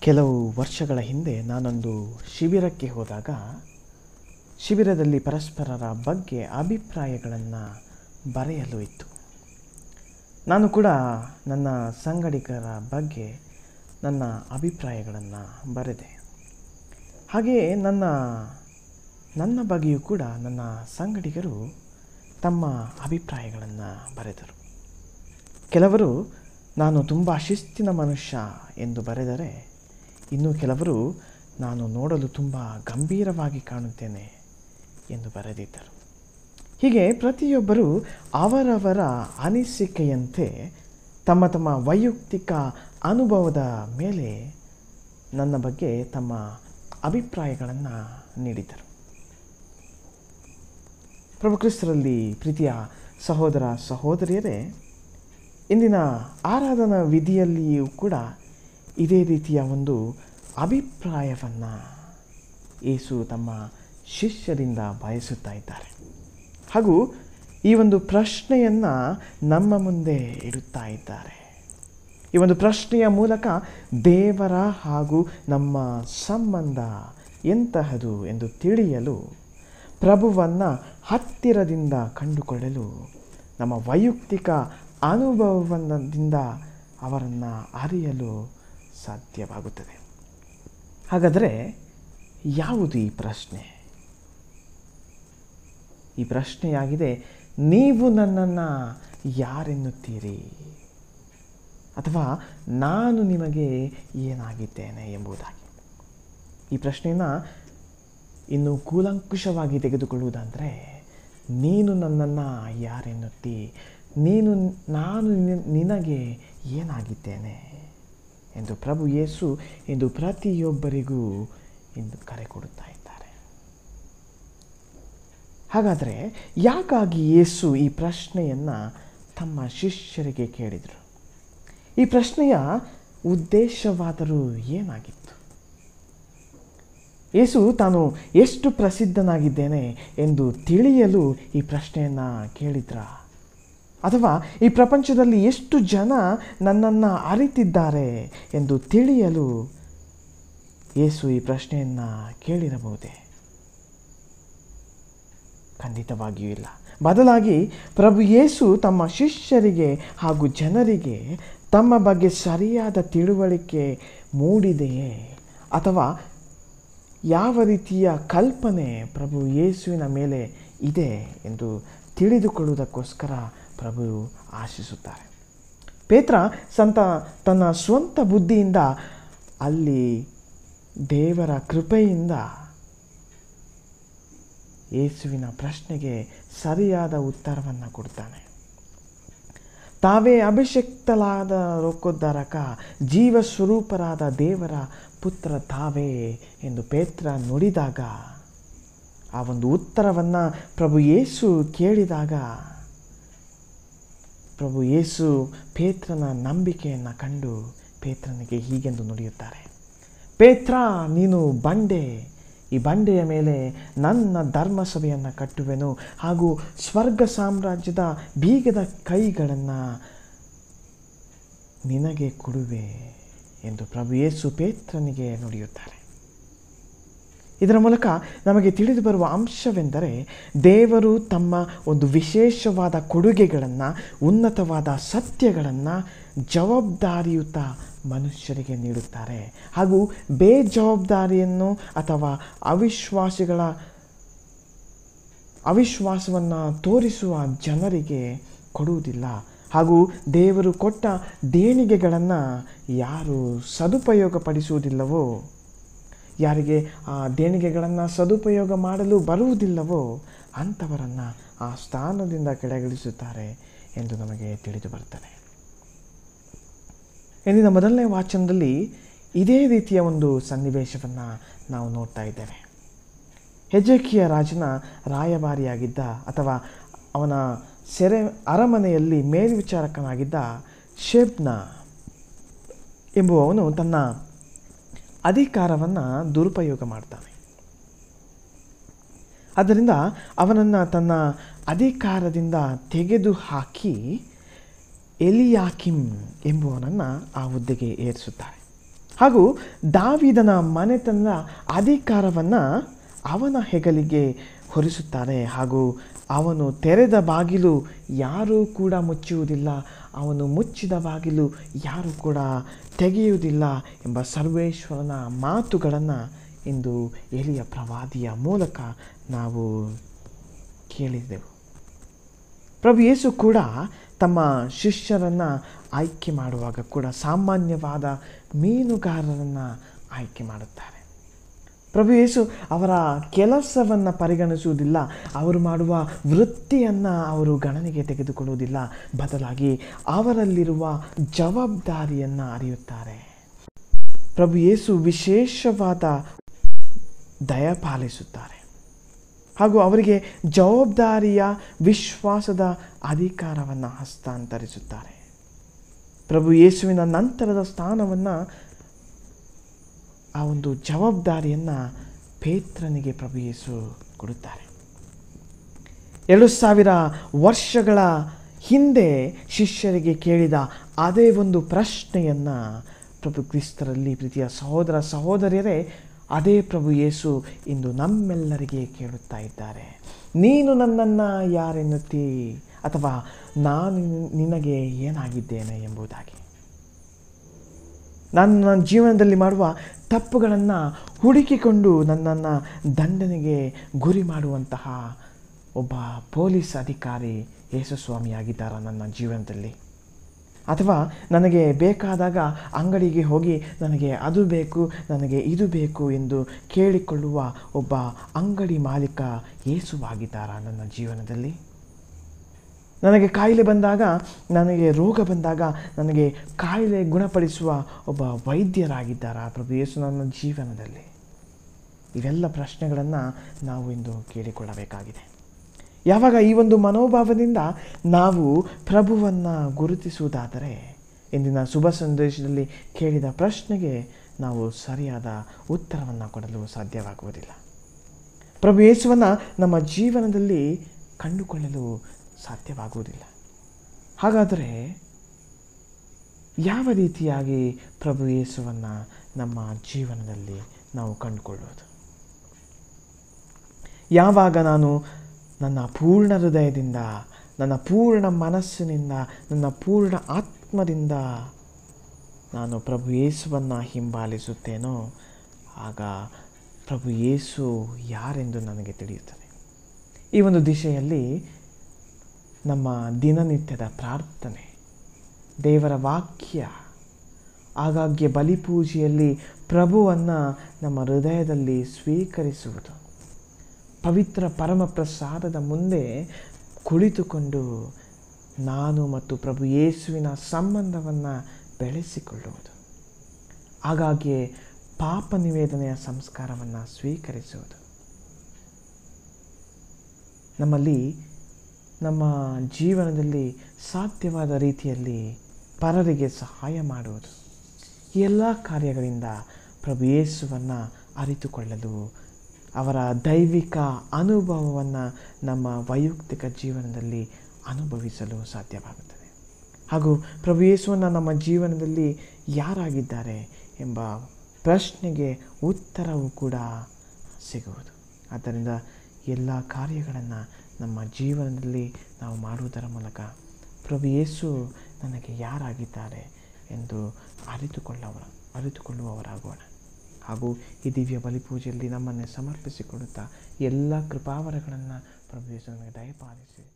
ಕೆಲವು ವರ್ಷಗಳ ಹಿಂದೆ ನಾನೊಂದು ಶಿಬಿರಕ್ಕೆ ಹೋದಾಗ ಶಿಬಿರದಲ್ಲಿ ಪರಸ್ಪರರ ಬಗ್ಗೆ ಅಭಿಪ್ರಾಯಗಳನ್ನು ಬರೆಯಲು ಇತ್ತು. ನಾನು ಕೂಡ ನನ್ನ ಸಂಗಡಿಗರ ಬಗ್ಗೆ ನನ್ನ ಅಭಿಪ್ರಾಯಗಳನ್ನು ಬರೆದೆ. ಹಾಗೆಯೇ ನನ್ನ ನನ್ನ ಬಗ್ಗೆಯೂ ಕೂಡ ನನ್ನ ಸಂಗಡಿಗರು ತಮ್ಮ ಅಭಿಪ್ರಾಯಗಳನ್ನು ಬರೆದರು. ಕೆಲವರು, ನಾನು ತುಂಬ ಶಿಸ್ತಿನ ಮನುಷ್ಯ ಎಂದು ಬರೆದರೆ ಇನ್ನು ಕೆಲವರು ನಾನು ನೋಡಲು ತುಂಬ ಗಂಭೀರವಾಗಿ ಕಾಣುತ್ತೇನೆ ಎಂದು ಬರೆದಿದ್ದರು. ಹೀಗೆ ಪ್ರತಿಯೊಬ್ಬರು ಅವರವರ ಅನಿಸಿಕೆಯಂತೆ ತಮ್ಮ ತಮ್ಮ ವೈಯಕ್ತಿಕ ಅನುಭವದ ಮೇಲೆ ನನ್ನ ಬಗ್ಗೆ ತಮ್ಮ ಅಭಿಪ್ರಾಯಗಳನ್ನು ನೀಡಿದರು ಪ್ರಭು ಕ್ರಿಸ್ತರಲ್ಲಿ ಪ್ರೀತಿಯ ಸಹೋದರ ಸಹೋದರಿಯರೇ, ಇಂದಿನ ಆರಾಧನಾ ವಿಧಿಯಲ್ಲಿಯೂ ಕೂಡ ಇದೇ ರೀತಿಯ ಒಂದು ಅಭಿಪ್ರಾಯವನ್ನು ಯೇಸು ತಮ್ಮ ಶಿಷ್ಯರಿಂದ ಬಯಸುತ್ತಾ ಇದ್ದಾರೆ. ಹಾಗೂ ಈ ಒಂದು ಪ್ರಶ್ನೆಯನ್ನು ನಮ್ಮ ಮುಂದೆ ಇಡುತ್ತಾ ಇದ್ದಾರೆ. ಈ ಒಂದು ಪ್ರಶ್ನೆಯ ಮೂಲಕ ದೇವರ ಹಾಗೂ ನಮ್ಮ ಸಂಬಂಧ ಎಂತಹದು ಎಂದು ತಿಳಿಯಲು, ಪ್ರಭುವನ್ನು ಹತ್ತಿರದಿಂದ ಕಂಡುಕೊಳ್ಳಲು, ನಮ್ಮ ವೈಯಕ್ತಿಕ ಅನುಭವದಿಂದ ಅವರನ್ನು ಅರಿಯಲು ಸಾಧ್ಯವಾಗುತ್ತದೆ. ಹಾಗಾದರೆ ಯಾವುದು ಈ ಪ್ರಶ್ನೆ? ಈ ಪ್ರಶ್ನೆಯಾಗಿದೆ, ನೀವು ನನ್ನನ್ನು ಯಾರೆನ್ನುತ್ತೀರಿ? ಅಥವಾ ನಾನು ನಿಮಗೆ ಏನಾಗಿದ್ದೇನೆ ಎಂಬುದಾಗಿ. ಈ ಪ್ರಶ್ನೆಯನ್ನ ಇನ್ನು ಕೂಲಂಕುಷವಾಗಿ ತೆಗೆದುಕೊಳ್ಳುವುದಂದರೆ, ನೀನು ನನ್ನನ್ನು ಯಾರೆನ್ನುತ್ತಿ? ನೀನು, ನಾನು ನಿನ- ನಿನಗೆ ಏನಾಗಿದ್ದೇನೆ? ಎಂದು ಪ್ರಭು ಯೇಸು ಇಂದು ಪ್ರತಿಯೊಬ್ಬರಿಗೂ ಇಂದು ಕರೆ ಕೊಡುತ್ತಾ ಇದ್ದಾರೆ. ಹಾಗಾದರೆ ಯಾಕಾಗಿ ಯೇಸು ಈ ಪ್ರಶ್ನೆಯನ್ನು ತಮ್ಮ ಶಿಷ್ಯರಿಗೆ ಕೇಳಿದರು? ಈ ಪ್ರಶ್ನೆಯ ಉದ್ದೇಶವಾದರೂ ಏನಾಗಿತ್ತು? ಯೇಸು, ತಾನು ಎಷ್ಟು ಪ್ರಸಿದ್ಧನಾಗಿದ್ದೇನೆ ಎಂದು ತಿಳಿಯಲು ಈ ಪ್ರಶ್ನೆಯನ್ನು ಕೇಳಿದ್ರ? ಅಥವಾ ಈ ಪ್ರಪಂಚದಲ್ಲಿ ಎಷ್ಟು ಜನ ನನ್ನನ್ನು ಅರಿತಿದ್ದಾರೆ ಎಂದು ತಿಳಿಯಲು ಯೇಸು ಈ ಪ್ರಶ್ನೆಯನ್ನು ಕೇಳಿರಬಹುದೇ? ಖಂಡಿತವಾಗಿಯೂ ಇಲ್ಲ. ಬದಲಾಗಿ ಪ್ರಭು ಯೇಸು ತಮ್ಮ ಶಿಷ್ಯರಿಗೆ ಹಾಗೂ ಜನರಿಗೆ ತಮ್ಮ ಬಗ್ಗೆ ಸರಿಯಾದ ತಿಳುವಳಿಕೆ ಮೂಡಿದೆಯೇ? ಅಥವಾ ಯಾವ ರೀತಿಯ ಕಲ್ಪನೆ ಪ್ರಭು ಯೇಸುವಿನ ಮೇಲೆ ಇದೆ ಎಂದು ತಿಳಿದುಕೊಳ್ಳುವುದಕ್ಕೋಸ್ಕರ ಪ್ರಭು ಆಶಿಸುತ್ತಾರೆ. ಪೇತ್ರ ಸಂತ ತನ್ನ ಸ್ವಂತ ಬುದ್ಧಿಯಿಂದ ಅಲ್ಲಿ ದೇವರ ಕೃಪೆಯಿಂದ ಯೇಸುವಿನ ಪ್ರಶ್ನೆಗೆ ಸರಿಯಾದ ಉತ್ತರವನ್ನು ಕೊಡ್ತಾನೆ. ತಾವೇ ಅಭಿಷಕ್ತಲಾದ ಜೀವ ಸ್ವರೂಪರಾದ ದೇವರ ಪುತ್ರ ತಾವೇ ಎಂದು ಪೇತ್ರ ನುಡಿದಾಗ, ಆ ಒಂದು ಉತ್ತರವನ್ನು ಪ್ರಭು ಯೇಸು ಕೇಳಿದಾಗ ಪ್ರಭು ಯೇಸು ಪೇತ್ರನ ನಂಬಿಕೆಯನ್ನು ಕಂಡು ಪೇತ್ರನಿಗೆ ಹೀಗೆಂದು ನುಡಿಯುತ್ತಾರೆ. ಪೇತ್ರ, ನೀನು ಬಂಡೆ. ಈ ಬಂಡೆಯ ಮೇಲೆ ನನ್ನ ಧರ್ಮಸಭೆಯನ್ನು ಕಟ್ಟುವೆನು ಹಾಗೂ ಸ್ವರ್ಗ ಸಾಮ್ರಾಜ್ಯದ ಬೀಗದ ಕೈಗಳನ್ನು ನಿನಗೆ ಕೊಡುವೆ ಎಂದು ಪ್ರಭು ಯೇಸು ಪೇತ್ರನಿಗೆ ನುಡಿಯುತ್ತಾರೆ. ಇದರ ಮೂಲಕ ನಮಗೆ ತಿಳಿದು ಬರುವ ಅಂಶವೆಂದರೆ ದೇವರು ತಮ್ಮ ಒಂದು ವಿಶೇಷವಾದ ಕೊಡುಗೆಗಳನ್ನು, ಉನ್ನತವಾದ ಸತ್ಯಗಳನ್ನು ಜವಾಬ್ದಾರಿಯುತ ಮನುಷ್ಯರಿಗೆ ನೀಡುತ್ತಾರೆ. ಹಾಗೂ ಬೇಜವಾಬ್ದಾರಿಯನ್ನು ಅಥವಾ ಅವಿಶ್ವಾಸಿಗಳ, ಅವಿಶ್ವಾಸವನ್ನು ತೋರಿಸುವ ಜನರಿಗೆ ಕೊಡುವುದಿಲ್ಲ. ಹಾಗೂ ದೇವರು ಕೊಟ್ಟ ದೇಣಿಗೆಗಳನ್ನು ಯಾರು ಸದುಪಯೋಗಪಡಿಸುವುದಿಲ್ಲವೋ ಯಾರಿಗೆ ಆ ದೇಣಿಗೆಗಳನ್ನು ಸದುಪಯೋಗ ಮಾಡಲು ಬರುವುದಿಲ್ಲವೋ ಅಂಥವರನ್ನು ಆ ಸ್ಥಾನದಿಂದ ಕೆಳಗಿಳಿಸುತ್ತಾರೆ ಎಂದು ನಮಗೆ ತಿಳಿದು ಬರ್ತದೆ ಇಂದಿನ ಮೊದಲನೇ ವಾಚನದಲ್ಲಿ ಇದೇ ರೀತಿಯ ಒಂದು ಸನ್ನಿವೇಶವನ್ನು ನಾವು ನೋಡ್ತಾ ಇದ್ದೇವೆ. ಹೆಜಕಿಯ ರಾಜನ ರಾಯಭಾರಿಯಾಗಿದ್ದ ಅಥವಾ ಅವನ ಸೆರೆ ಅರಮನೆಯಲ್ಲಿ ಮೇಲ್ವಿಚಾರಕನಾಗಿದ್ದ ಶೇಬ್ನ ಎಂಬುವವನು ತನ್ನ ಅಧಿಕಾರವನ್ನು ದುರುಪಯೋಗ ಮಾಡ್ತಾನೆ. ಅದರಿಂದ ಅವನನ್ನು ತನ್ನ ಅಧಿಕಾರದಿಂದ ತೆಗೆದು ಹಾಕಿ ಎಲಿಯಾಕಿಮ್ ಎಂಬುವನನ್ನು ಆ ಹುದ್ದೆಗೆ ಏರಿಸುತ್ತಾರೆ. ಹಾಗೂ ದಾವಿದನ ಮನೆತನದ ಅಧಿಕಾರವನ್ನು ಅವನ ಹೆಗಲಿಗೆ ಹೊರಿಸುತ್ತಾರೆ ಹಾಗೂ ಅವನು ತೆರೆದ ಬಾಗಿಲು ಯಾರೂ ಕೂಡ ಮುಚ್ಚುವುದಿಲ್ಲ. ಅವನು ಮುಚ್ಚಿದ ಬಾಗಿಲು ಯಾರೂ ಕೂಡ ತೆಗೆಯುವುದಿಲ್ಲ ಎಂಬ ಸರ್ವೇಶ್ವರನ ಮಾತುಗಳನ್ನು ಇಂದು ಎಲಿಯ ಪ್ರವಾದಿಯ ಮೂಲಕ ನಾವು ಕೇಳಿದೆವು. ಪ್ರಭು ಯೇಸು ಕೂಡ ತಮ್ಮ ಶಿಷ್ಯರನ್ನು ಆಯ್ಕೆ ಮಾಡುವಾಗ ಕೂಡ ಸಾಮಾನ್ಯವಾದ ಮೀನುಗಾರರನ್ನು ಆಯ್ಕೆ ಮಾಡುತ್ತಾರೆ. ಪ್ರಭು ಯೇಸು ಅವರ ಕೆಲಸವನ್ನು ಪರಿಗಣಿಸುವುದಿಲ್ಲ. ಅವರು ಮಾಡುವ ವೃತ್ತಿಯನ್ನು ಅವರು ಗಣನೆಗೆ ತೆಗೆದುಕೊಳ್ಳುವುದಿಲ್ಲ. ಬದಲಾಗಿ ಅವರಲ್ಲಿರುವ ಜವಾಬ್ದಾರಿಯನ್ನು ಅರಿಯುತ್ತಾರೆ. ಪ್ರಭು ಯೇಸು ವಿಶೇಷವಾದ ದಯ ಪಾಲಿಸುತ್ತಾರೆ. ಹಾಗೂ ಅವರಿಗೆ ಜವಾಬ್ದಾರಿಯ ವಿಶ್ವಾಸದ ಅಧಿಕಾರವನ್ನು ಹಸ್ತಾಂತರಿಸುತ್ತಾರೆ. ಪ್ರಭು ಯೇಸುವಿನ ನಂತರದ ಸ್ಥಾನವನ್ನು ಆ ಒಂದು ಜವಾಬ್ದಾರಿಯನ್ನು ಪೇತ್ರನಿಗೆ ಪ್ರಭು ಕೊಡುತ್ತಾರೆ. ಎರಡು ಸಾವಿರ ವರ್ಷಗಳ ಹಿಂದೆ ಶಿಷ್ಯರಿಗೆ ಕೇಳಿದ ಅದೇ ಒಂದು ಪ್ರಶ್ನೆಯನ್ನು ಪ್ರಭು ಕ್ರಿಸ್ತರಲ್ಲಿ ಪ್ರೀತಿಯ ಸಹೋದರ ಸಹೋದರಿಯರೇ, ಅದೇ ಪ್ರಭು ಯೇಸು ಇಂದು ನಮ್ಮೆಲ್ಲರಿಗೆ ಕೇಳುತ್ತಾ ಇದ್ದಾರೆ. ನೀನು ನನ್ನನ್ನು ಯಾರೆನ್ನುತ್ತೀ? ಅಥವಾ ನಾನು ನಿನಗೆ ಏನಾಗಿದ್ದೇನೆ ಎಂಬುದಾಗಿ. ನಾನು ನನ್ನ ಜೀವನದಲ್ಲಿ ಮಾಡುವ ತಪ್ಪುಗಳನ್ನು ಹುಡುಕಿಕೊಂಡು ನನ್ನನ್ನು ದಂಡನೆಗೆ ಗುರಿ ಮಾಡುವಂತಹ ಒಬ್ಬ ಪೊಲೀಸ್ ಅಧಿಕಾರಿ ಯೇಸುಸ್ವಾಮಿಯಾಗಿದ್ದಾರ ನನ್ನ ಜೀವನದಲ್ಲಿ? ಅಥವಾ ನನಗೆ ಬೇಕಾದಾಗ ಅಂಗಡಿಗೆ ಹೋಗಿ ನನಗೆ ಅದು ಬೇಕು, ನನಗೆ ಇದು ಬೇಕು ಎಂದು ಕೇಳಿಕೊಳ್ಳುವ ಒಬ್ಬ ಅಂಗಡಿ ಮಾಲೀಕ ಯೇಸುವಾಗಿದ್ದಾರ ನನ್ನ ಜೀವನದಲ್ಲಿ? ನನಗೆ ಕಾಯಿಲೆ ಬಂದಾಗ, ನನಗೆ ರೋಗ ಬಂದಾಗ, ನನಗೆ ಕಾಯಿಲೆ ಗುಣಪಡಿಸುವ ಒಬ್ಬ ವೈದ್ಯರಾಗಿದ್ದಾರಾ ಪ್ರಭು ಯೇಸು ನನ್ನ ಜೀವನದಲ್ಲಿ. ಇವೆಲ್ಲ ಪ್ರಶ್ನೆಗಳನ್ನು ನಾವು ಇಂದು ಕೇಳಿಕೊಳ್ಳಬೇಕಾಗಿದೆ. ಯಾವಾಗ ಈ ಒಂದು ಮನೋಭಾವದಿಂದ ನಾವು ಪ್ರಭುವನ್ನು ಗುರುತಿಸುವುದಾದರೆ, ಇಂದಿನ ಶುಭ ಸಂದೇಶದಲ್ಲಿ ಕೇಳಿದ ಪ್ರಶ್ನೆಗೆ ನಾವು ಸರಿಯಾದ ಉತ್ತರವನ್ನು ಕೊಡಲು ಸಾಧ್ಯವಾಗುವುದಿಲ್ಲ. ಪ್ರಭು ಯೇಸುವನ್ನು ನಮ್ಮ ಜೀವನದಲ್ಲಿ ಕಂಡುಕೊಳ್ಳಲು ಸಾಧ್ಯವಾಗುವುದಿಲ್ಲ. ಹಾಗಾದರೆ ಯಾವ ರೀತಿಯಾಗಿ ಪ್ರಭು ಯೇಸುವನ್ನು ನಮ್ಮ ಜೀವನದಲ್ಲಿ ನಾವು ಕಂಡುಕೊಳ್ಳೋದು ಯಾವಾಗ ನಾನು ನನ್ನ ಪೂರ್ಣ ಹೃದಯದಿಂದ, ನನ್ನ ಪೂರ್ಣ ಮನಸ್ಸಿನಿಂದ, ನನ್ನ ಪೂರ್ಣ ಆತ್ಮದಿಂದ ನಾನು ಪ್ರಭು ಯೇಸುವನ್ನು ಹಿಂಬಾಲಿಸುತ್ತೇನೋ, ಆಗ ಪ್ರಭು ಯೇಸು ಯಾರೆಂದು ನನಗೆ ತಿಳಿಯುತ್ತದೆ. ಈ ಒಂದು ದಿಶೆಯಲ್ಲಿ ನಮ್ಮ ದಿನನಿತ್ಯದ ಪ್ರಾರ್ಥನೆ, ದೇವರ ವಾಕ್ಯ, ಆಗಾಗ್ಗೆ ಬಲಿಪೂಜೆಯಲ್ಲಿ ಪ್ರಭುವನ್ನು ನಮ್ಮ ಹೃದಯದಲ್ಲಿ ಸ್ವೀಕರಿಸುವುದು. ಪವಿತ್ರ ಪರಮ ಪ್ರಸಾದದ ಮುಂದೆ ಕುಳಿತುಕೊಂಡು ನಾನು ಮತ್ತು ಪ್ರಭು ಯೇಸುವಿನ ಸಂಬಂಧವನ್ನು ಬೆಳೆಸಿಕೊಳ್ಳುವುದು. ಹಾಗಾಗಿ ಪಾಪ ನಿವೇದನೆಯ ಸಂಸ್ಕಾರವನ್ನು ಸ್ವೀಕರಿಸುವುದು. ನಮ್ಮಲ್ಲಿ ನಮ್ಮ ಜೀವನದಲ್ಲಿ ಸಾಧ್ಯವಾದ ರೀತಿಯಲ್ಲಿ ಪರರಿಗೆ ಸಹಾಯ ಮಾಡುವುದು. ಎಲ್ಲ ಕಾರ್ಯಗಳಿಂದ ಪ್ರಭು ಯೇಸುವನ್ನು ಅರಿತುಕೊಳ್ಳಲು, ಅವರ ದೈವಿಕ ಅನುಭವವನ್ನು ನಮ್ಮ ವೈಯಕ್ತಿಕ ಜೀವನದಲ್ಲಿ ಅನುಭವಿಸಲು ಸಾಧ್ಯವಾಗುತ್ತದೆ. ಹಾಗೂ ಪ್ರಭು ಯೇಸುವನ್ನು ನಮ್ಮ ಜೀವನದಲ್ಲಿ ಯಾರಾಗಿದ್ದಾರೆ ಎಂಬ ಪ್ರಶ್ನೆಗೆ ಉತ್ತರವೂ ಕೂಡ ಸಿಗುವುದು. ಆದ್ದರಿಂದ ಎಲ್ಲ ಕಾರ್ಯಗಳನ್ನು ನಮ್ಮ ಜೀವನದಲ್ಲಿ ನಾವು ಮಾಡುವುದರ ಮೂಲಕ ಪ್ರಭು ಯೇಸು ನನಗೆ ಯಾರಾಗಿದ್ದಾರೆ ಎಂದು ಅರಿತುಕೊಳ್ಳವರ, ಅರಿತುಕೊಳ್ಳುವವರಾಗೋಣ. ಹಾಗೂ ಈ ದಿವ್ಯ ಬಲಿಪೂಜೆಯಲ್ಲಿ ನಮ್ಮನ್ನು ಸಮರ್ಪಿಸಿಕೊಡುತ್ತಾ ಎಲ್ಲ ಕೃಪಾವರಗಳನ್ನು ಪ್ರಭು ಯೇಸು ನಮಗೆ ದಯಪಾಲಿಸಿ.